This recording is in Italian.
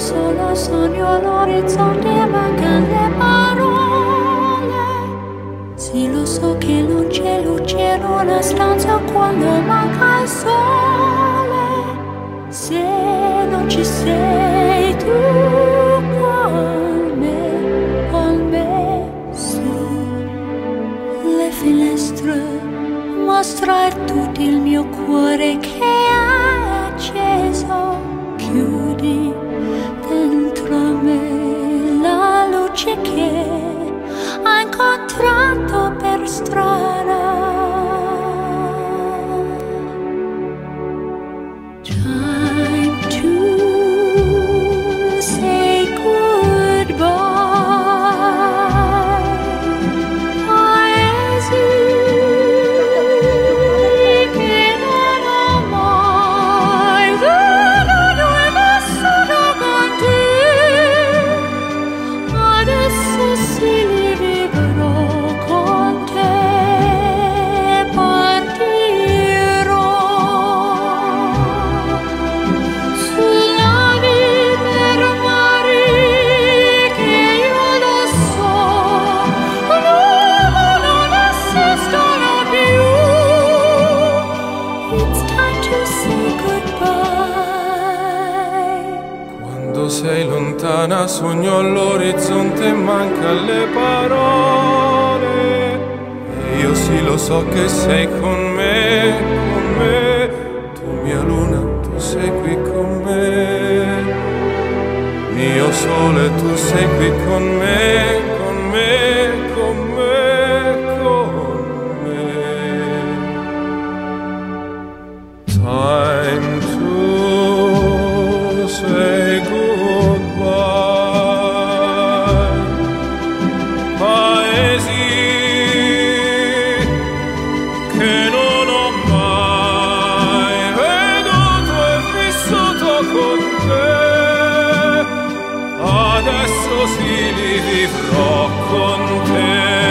solo sogno l'orizzonte e mancano le parole. Sì lo so che non c'è luce in una stanza quando manca il sole. Se non ci sei tu con me, con me le finestre Mostrar tutto il mio cuore che è acceso Chiudi. Che ha incontrato per strada. Sei lontana sogno all'orizzonte e manca le parole. Io sì lo so che sei con me, con me. Tu mia luna, tu sei qui con me. Mio sole, tu sei qui con me, così vivrò con te.